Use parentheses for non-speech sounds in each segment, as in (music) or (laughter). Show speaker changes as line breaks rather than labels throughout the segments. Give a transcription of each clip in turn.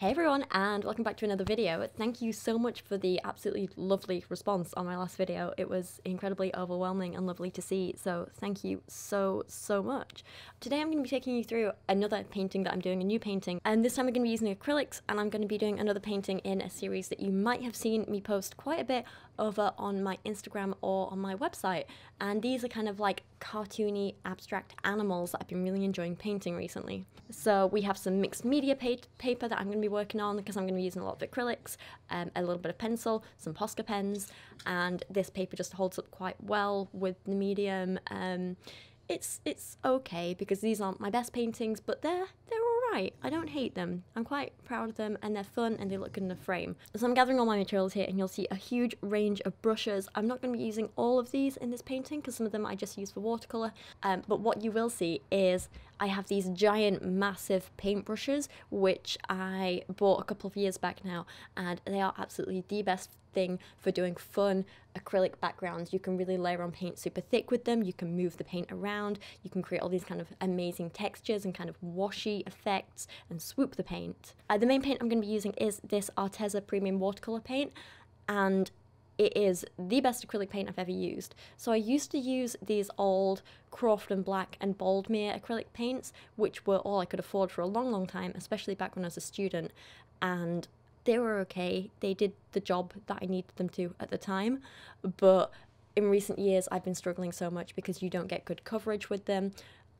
Hey everyone and welcome back to another video. Thank you so much for the absolutely lovely response on my last video. It was incredibly overwhelming and lovely to see, so thank you so, so much. Today I'm going to be taking you through another painting that I'm doing, a new painting, and this time I'm going to be using acrylics and I'm going to be doing another painting in a series that you might have seen me post quite a bit over on my Instagram or on my website. And these are kind of like cartoony abstract animals that I've been really enjoying painting recently. So we have some mixed media pa paper that I'm going to be working on because I'm going to be using a lot of acrylics, um, a little bit of pencil, some Posca pens, and this paper just holds up quite well with the medium. Um, it's it's okay because these aren't my best paintings, but they're they're alright. I don't hate them. I'm quite proud of them and they're fun and they look good in the frame. So I'm gathering all my materials here and you'll see a huge range of brushes. I'm not going to be using all of these in this painting because some of them I just use for watercolour. Um, but what you will see is I have these giant massive paintbrushes which I bought a couple of years back now and they are absolutely the best thing for doing fun acrylic backgrounds. You can really layer on paint super thick with them, you can move the paint around, you can create all these kind of amazing textures and kind of washy effects and swoop the paint. Uh, the main paint I'm going to be using is this Arteza Premium Watercolour paint and it is the best acrylic paint I've ever used. So I used to use these old Crawford Black and Baldmere acrylic paints, which were all I could afford for a long, long time, especially back when I was a student. And they were okay. They did the job that I needed them to at the time. But in recent years, I've been struggling so much because you don't get good coverage with them.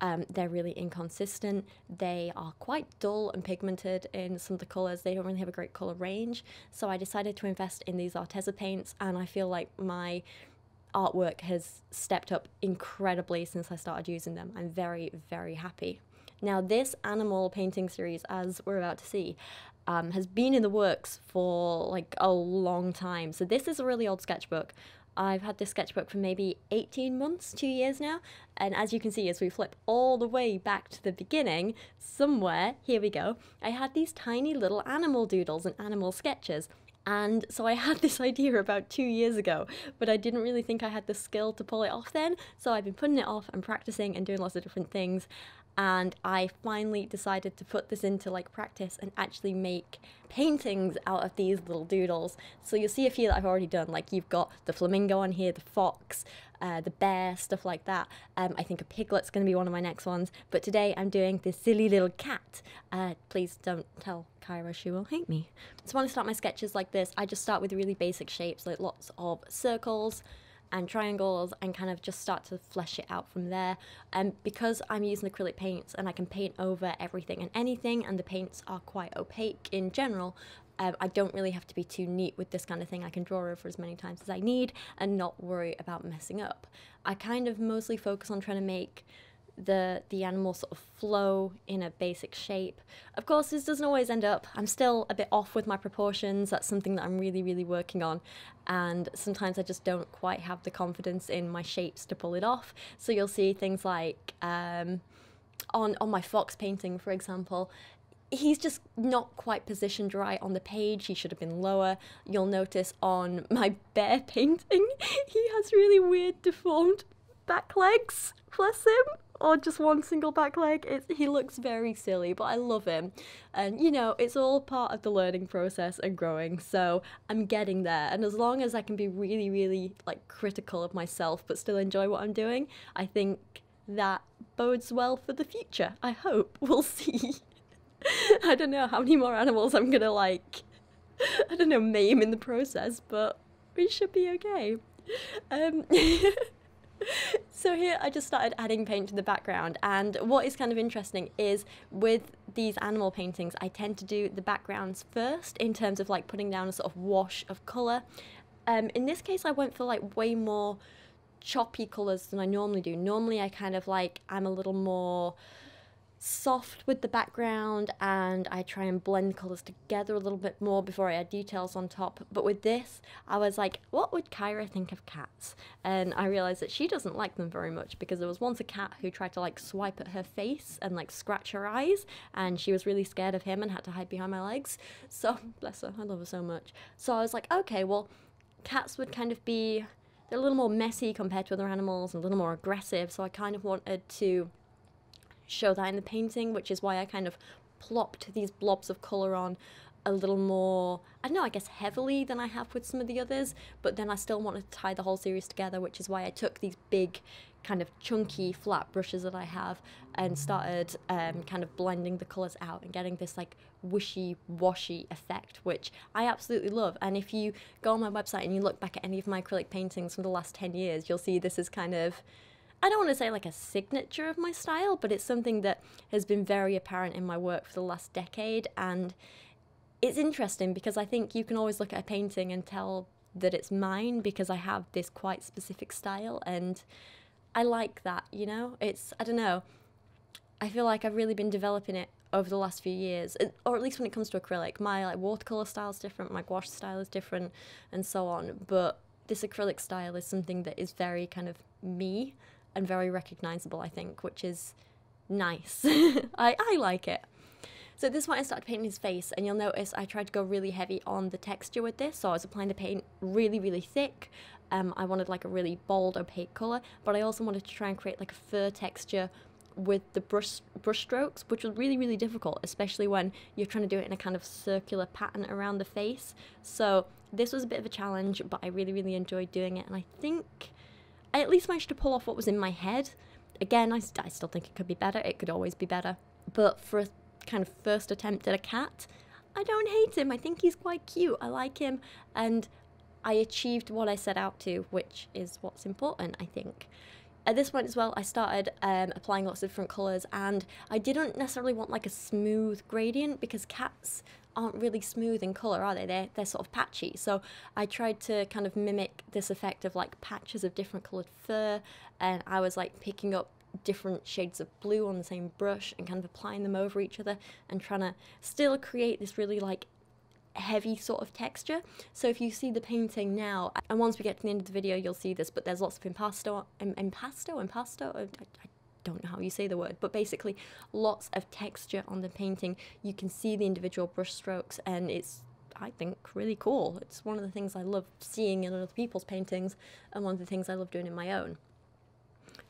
Um, they're really inconsistent. They are quite dull and pigmented in some of the colours. They don't really have a great colour range. So I decided to invest in these Arteza paints, and I feel like my artwork has stepped up incredibly since I started using them. I'm very, very happy. Now, this animal painting series, as we're about to see, um, has been in the works for like a long time. So this is a really old sketchbook. I've had this sketchbook for maybe 18 months, two years now. And as you can see, as we flip all the way back to the beginning, somewhere, here we go, I had these tiny little animal doodles and animal sketches. And so I had (laughs) this idea about two years ago, but I didn't really think I had the skill to pull it off then. So I've been putting it off and practicing and doing lots of different things and I finally decided to put this into like practice and actually make paintings out of these little doodles. So you'll see a few that I've already done, like you've got the flamingo on here, the fox, uh, the bear, stuff like that. Um, I think a piglet's going to be one of my next ones, but today I'm doing this silly little cat. Uh, please don't tell Kyra, she will hate me. So when I start my sketches like this, I just start with really basic shapes, like lots of circles, and triangles and kind of just start to flesh it out from there. And because I'm using acrylic paints and I can paint over everything and anything and the paints are quite opaque in general, um, I don't really have to be too neat with this kind of thing. I can draw over as many times as I need and not worry about messing up. I kind of mostly focus on trying to make the the animal sort of flow in a basic shape. Of course, this doesn't always end up. I'm still a bit off with my proportions. That's something that I'm really, really working on. And sometimes I just don't quite have the confidence in my shapes to pull it off. So you'll see things like um, on on my fox painting, for example. He's just not quite positioned right on the page. He should have been lower. You'll notice on my bear (laughs) painting, he has really weird deformed back legs. Bless him or just one single back leg. It's, he looks very silly, but I love him. And you know, it's all part of the learning process and growing. So I'm getting there. And as long as I can be really, really like critical of myself, but still enjoy what I'm doing, I think that bodes well for the future. I hope. (laughs) We'll see. I don't know how many more animals I'm gonna like, (laughs) I don't know, maim in the process, but we should be okay. Um, (laughs) (laughs) so here I just started adding paint to the background and what is kind of interesting is with these animal paintings I tend to do the backgrounds first in terms of like putting down a sort of wash of colour. Um, in this case I went for like way more choppy colours than I normally do. Normally I kind of like I'm a little more soft with the background and I try and blend colours together a little bit more before I add details on top. But with this, I was like, what would Kyra think of cats? And I realised that she doesn't like them very much because there was once a cat who tried to like swipe at her face and like scratch her eyes and she was really scared of him and had to hide behind my legs. (laughs) So, bless her, I love her so much. So I was like, okay, well, cats would kind of be, they're a little more messy compared to other animals and a little more aggressive. So I kind of wanted to show that in the painting, which is why I kind of plopped these blobs of colour on a little more, I don't know, I guess heavily than I have with some of the others, but then I still wanted to tie the whole series together, which is why I took these big, kind of chunky, flat brushes that I have and started um, kind of blending the colours out and getting this like wishy washy effect, which I absolutely love. And if you go on my website and you look back at any of my acrylic paintings from the last 10 years, you'll see this is kind of I don't want to say like a signature of my style, but it's something that has been very apparent in my work for the last decade. And it's interesting because I think you can always look at a painting and tell that it's mine because I have this quite specific style and I like that, you know? It's, I don't know, I feel like I've really been developing it over the last few years, or at least when it comes to acrylic. My like watercolor style is different, my gouache style is different, and so on. But this acrylic style is something that is very kind of me and very recognizable, I think, which is nice. (laughs) I, I like it. So at this one I started painting his face and you'll notice I tried to go really heavy on the texture with this. So I was applying the paint really, really thick. Um, I wanted like a really bold, opaque colour, but I also wanted to try and create like a fur texture with the brush brush strokes, which was really, really difficult, especially when you're trying to do it in a kind of circular pattern around the face. So this was a bit of a challenge, but I really, really enjoyed doing it. And I think I at least managed to pull off what was in my head. Again, I, I still think it could be better. It could always be better. But for a kind of first attempt at a cat. I don't hate him. I think he's quite cute. I like him. And I achieved what I set out to, which is what's important, I think. At this point as well, I started um, applying lots of different colours, and I didn't necessarily want like a smooth gradient because cats aren't really smooth in colour, are they? They're, they're sort of patchy. So I tried to kind of mimic this effect of like patches of different coloured fur, and I was like picking up different shades of blue on the same brush and kind of applying them over each other and trying to still create this really like heavy sort of texture. So if you see the painting now, and once we get to the end of the video, you'll see this, but there's lots of impasto, impasto, impasto, oh, I, I don't know how you say the word, but basically lots of texture on the painting. You can see the individual brush strokes and it's I think really cool. It's one of the things I love seeing in other people's paintings and one of the things I love doing in my own.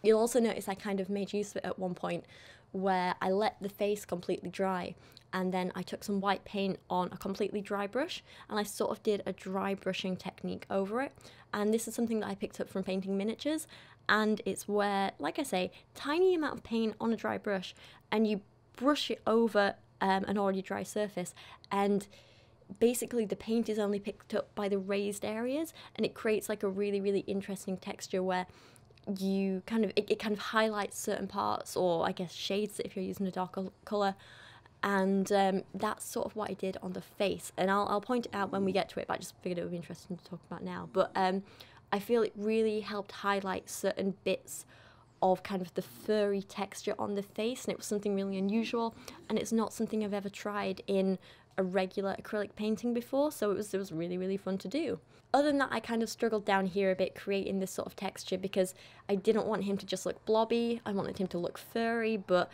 You'll also notice I kind of made use of it at one point where I let the face completely dry and then I took some white paint on a completely dry brush and I sort of did a dry brushing technique over it. And this is something that I picked up from painting miniatures and it's where, like I say, tiny amount of paint on a dry brush and you brush it over um, an already dry surface and basically the paint is only picked up by the raised areas and it creates like a really really interesting texture where you kind of it, it kind of highlights certain parts or I guess shades if you're using a darker color. And um, that's sort of what I did on the face. And I'll, I'll point it out when we get to it but I just figured it would be interesting to talk about now. But um, I feel it really helped highlight certain bits of kind of the furry texture on the face. And it was something really unusual. And it's not something I've ever tried in a regular acrylic painting before so it was it was really really fun to do. Other than that, I kind of struggled down here a bit creating this sort of texture because I didn't want him to just look blobby. I wanted him to look furry, but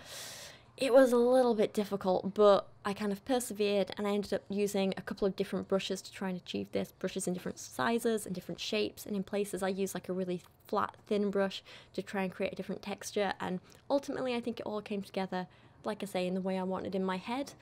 it was a little bit difficult, but I kind of persevered and I ended up using a couple of different brushes to try and achieve this. Brushes in different sizes and different shapes, and in places I used like a really flat, thin brush to try and create a different texture. And ultimately, I think it all came together, like I say, in the way I wanted in my head,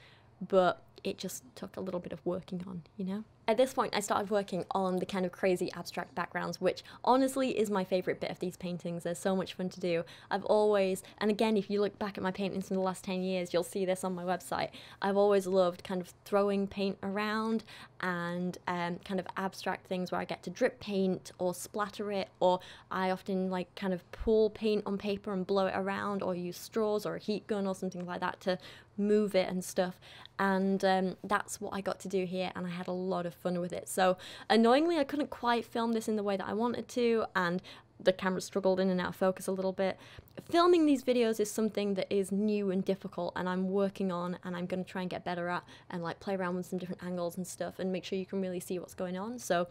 but it just took a little bit of working on, you know? At this point, I started working on the kind of crazy abstract backgrounds, which honestly is my favourite bit of these paintings. They're so much fun to do. I've always, and again, if you look back at my paintings from the last 10 years, you'll see this on my website. I've always loved kind of throwing paint around and um, kind of abstract things where I get to drip paint or splatter it, or I often like kind of pull paint on paper and blow it around, or use straws or a heat gun or something like that to move it and stuff. And um, that's what I got to do here, and I had a lot of fun with it. So, annoyingly, I couldn't quite film this in the way that I wanted to, and the camera struggled in and out of focus a little bit. Filming these videos is something that is new and difficult and I'm working on and I'm going to try and get better at and like play around with some different angles and stuff and make sure you can really see what's going on. So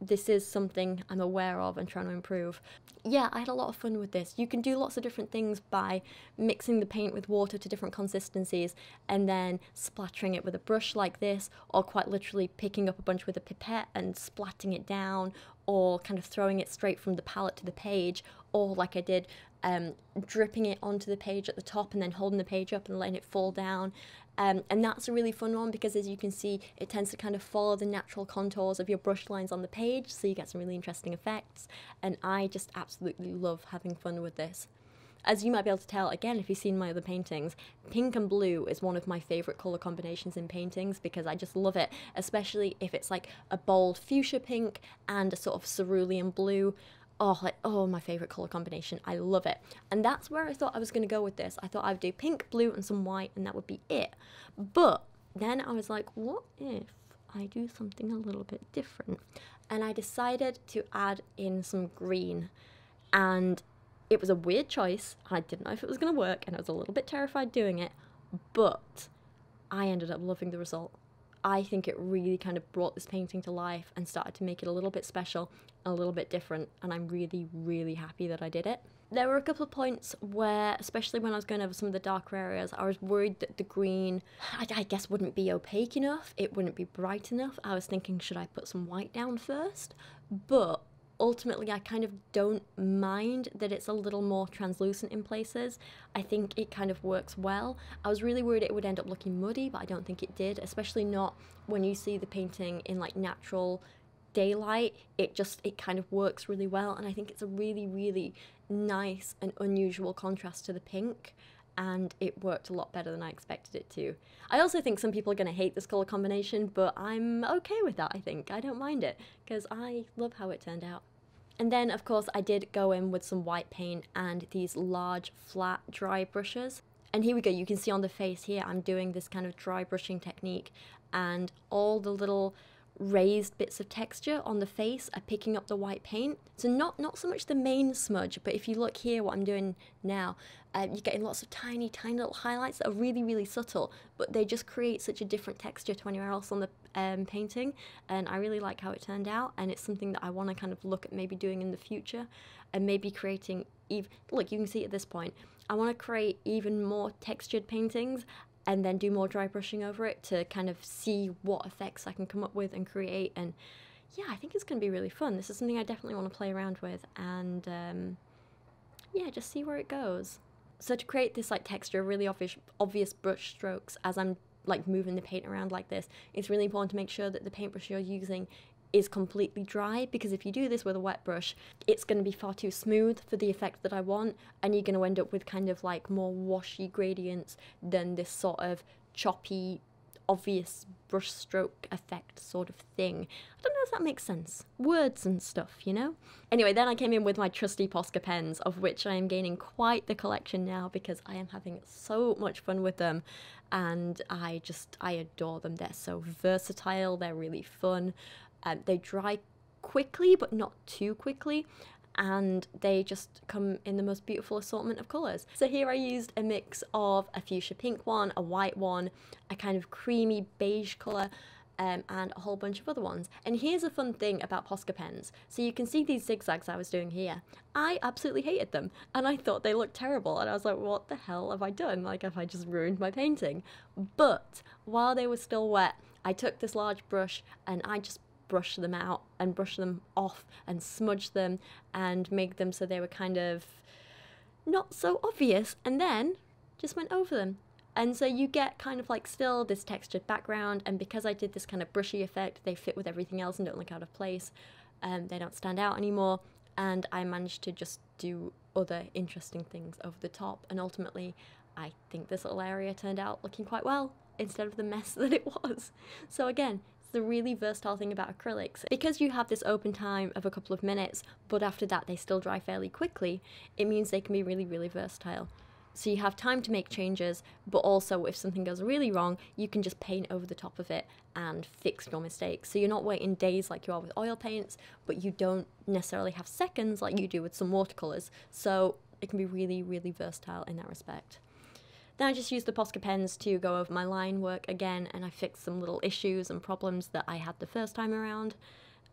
this is something I'm aware of and trying to improve. Yeah, I had a lot of fun with this. You can do lots of different things by mixing the paint with water to different consistencies and then splattering it with a brush like this, or quite literally picking up a bunch with a pipette and splatting it down, or kind of throwing it straight from the palette to the page, or like I did, um, dripping it onto the page at the top and then holding the page up and letting it fall down. Um, and that's a really fun one because as you can see, it tends to kind of follow the natural contours of your brush lines on the page, so you get some really interesting effects. And I just absolutely love having fun with this. As you might be able to tell, again, if you've seen my other paintings, pink and blue is one of my favourite colour combinations in paintings because I just love it, especially if it's like a bold fuchsia pink and a sort of cerulean blue. Oh, like, oh, my favourite colour combination. I love it. And that's where I thought I was going to go with this. I thought I'd do pink, blue, and some white, and that would be it. But then I was like, what if I do something a little bit different? And I decided to add in some green. And it was a weird choice. I didn't know if it was going to work, and I was a little bit terrified doing it, but I ended up loving the result. I think it really kind of brought this painting to life and started to make it a little bit special, a little bit different, and I'm really, really happy that I did it. There were a couple of points where, especially when I was going over some of the darker areas, I was worried that the green, I, I guess, wouldn't be opaque enough, it wouldn't be bright enough. I was thinking, should I put some white down first? But ultimately I kind of don't mind that it's a little more translucent in places. I think it kind of works well. I was really worried it would end up looking muddy, but I don't think it did, especially not when you see the painting in like natural daylight. It just it kind of works really well and I think it's a really really nice and unusual contrast to the pink and it worked a lot better than I expected it to. I also think some people are going to hate this colour combination, but I'm okay with that, I think. I don't mind it, because I love how it turned out. And then, of course, I did go in with some white paint and these large, flat, dry brushes. And here we go, you can see on the face here, I'm doing this kind of dry brushing technique, and all the little raised bits of texture on the face are picking up the white paint. So not, not so much the main smudge, but if you look here what I'm doing now, uh, you're getting lots of tiny, tiny little highlights that are really, really subtle, but they just create such a different texture to anywhere else on the um, painting. And I really like how it turned out, and it's something that I want to kind of look at maybe doing in the future, and maybe creating even, look, you can see at this point, I want to create even more textured paintings and then do more dry brushing over it to kind of see what effects I can come up with and create. And yeah, I think it's going to be really fun. This is something I definitely want to play around with and um, yeah, just see where it goes. So to create this like texture, really obvious, obvious brush strokes as I'm like moving the paint around like this, it's really important to make sure that the paintbrush you're using is completely dry because if you do this with a wet brush, it's going to be far too smooth for the effect that I want and you're going to end up with kind of like more washy gradients than this sort of choppy, obvious brushstroke effect sort of thing. I don't know if that makes sense. Words and stuff, you know? Anyway, then I came in with my trusty Posca pens, of which I am gaining quite the collection now because I am having so much fun with them and I just, I adore them. They're so versatile, they're really fun. Um, they dry quickly, but not too quickly, and they just come in the most beautiful assortment of colours. So here I used a mix of a fuchsia pink one, a white one, a kind of creamy beige colour, um, and a whole bunch of other ones. And here's a fun thing about Posca pens. So you can see these zigzags I was doing here. I absolutely hated them, and I thought they looked terrible, and I was like, what the hell have I done? Like, have I just ruined my painting? But while they were still wet, I took this large brush and I just brush them out and brush them off and smudge them and make them so they were kind of not so obvious and then just went over them. And so you get kind of like still this textured background and because I did this kind of brushy effect, they fit with everything else and don't look out of place. Um, they don't stand out anymore and I managed to just do other interesting things over the top and ultimately I think this little area turned out looking quite well instead of the mess (laughs) that it was. So again, the really versatile thing about acrylics. Because you have this open time of a couple of minutes, but after that they still dry fairly quickly, it means they can be really, really versatile. So you have time to make changes, but also if something goes really wrong, you can just paint over the top of it and fix your mistakes. So you're not waiting days like you are with oil paints, but you don't necessarily have seconds like you do with some watercolours. So it can be really, really versatile in that respect. Then I just used the Posca pens to go over my line work again and I fixed some little issues and problems that I had the first time around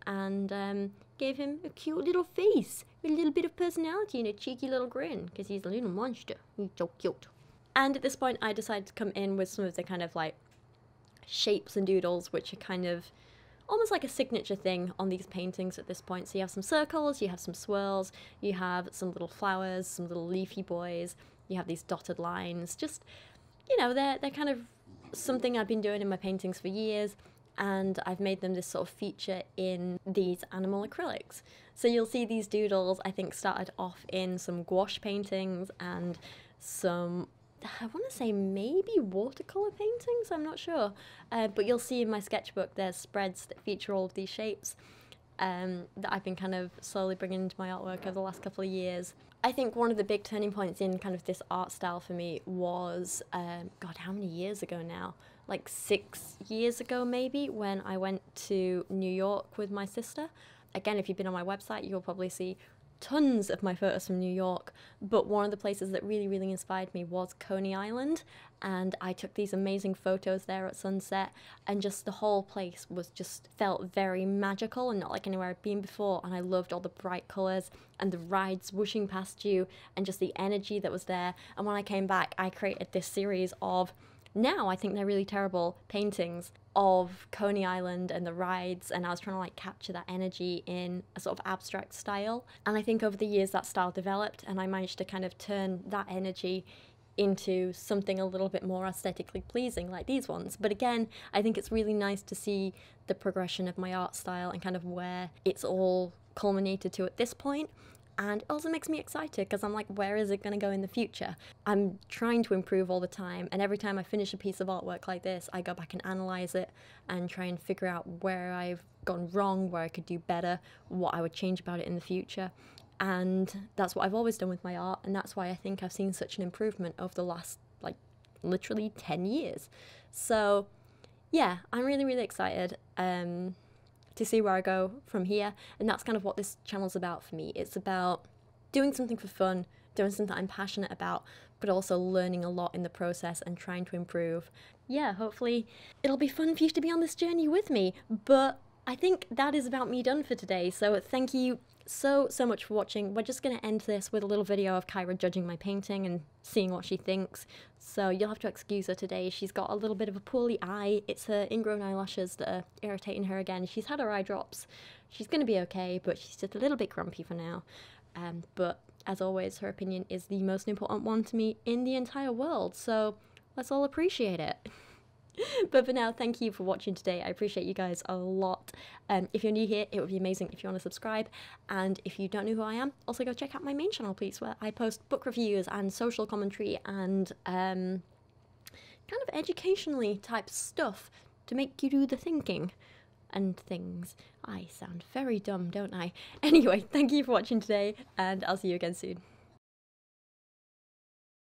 and um, gave him a cute little face with a little bit of personality and a cheeky little grin because he's a little monster. He's so cute. And at this point I decided to come in with some of the kind of like shapes and doodles which are kind of almost like a signature thing on these paintings at this point. So you have some circles, you have some swirls, you have some little flowers, some little leafy boys, you have these dotted lines. Just, you know, they're, they're kind of something I've been doing in my paintings for years and I've made them this sort of feature in these animal acrylics. So you'll see these doodles, I think, started off in some gouache paintings and some, I want to say maybe watercolour paintings, I'm not sure. Uh, but you'll see in my sketchbook there's spreads that feature all of these shapes um, that I've been kind of slowly bringing into my artwork over the last couple of years. I think one of the big turning points in kind of this art style for me was, um, God, how many years ago now? Like six years ago, maybe, when I went to New York with my sister. Again, if you've been on my website, you'll probably see tons of my photos from New York, but one of the places that really, really inspired me was Coney Island. And I took these amazing photos there at sunset, and just the whole place was just felt very magical and not like anywhere I'd been before. And I loved all the bright colours and the rides whooshing past you, and just the energy that was there. And when I came back, I created this series of now I think they're really terrible paintings of Coney Island and the rides, and I was trying to like capture that energy in a sort of abstract style. And I think over the years that style developed, and I managed to kind of turn that energy into something a little bit more aesthetically pleasing like these ones. But again, I think it's really nice to see the progression of my art style and kind of where it's all culminated to at this point and it also makes me excited because I'm like, where is it going to go in the future? I'm trying to improve all the time, and every time I finish a piece of artwork like this, I go back and analyze it and try and figure out where I've gone wrong, where I could do better, what I would change about it in the future. And that's what I've always done with my art, and that's why I think I've seen such an improvement over the last, like, literally 10 years. So, yeah, I'm really, really excited. Um, to see where I go from here. And that's kind of what this channel's about for me. It's about doing something for fun, doing something that I'm passionate about, but also learning a lot in the process and trying to improve. Yeah, hopefully it'll be fun for you to be on this journey with me. But I think that is about me done for today. So thank you so, so much for watching. We're just going to end this with a little video of Kyra judging my painting and seeing what she thinks. So you'll have to excuse her today. She's got a little bit of a poorly eye. It's her ingrown eyelashes that are irritating her again. She's had her eye drops. She's going to be okay, but she's just a little bit grumpy for now. Um, but as always, her opinion is the most important one to me in the entire world. So let's all appreciate it. (laughs) (laughs) but for now, thank you for watching today. I appreciate you guys a lot. Um, if you're new here, it would be amazing if you want to subscribe. And if you don't know who I am, also go check out my main channel, please, where I post book reviews and social commentary and um, kind of educationally type stuff to make you do the thinking and things. I sound very dumb, don't I? (laughs) Anyway, thank you for watching today, and I'll see you again soon.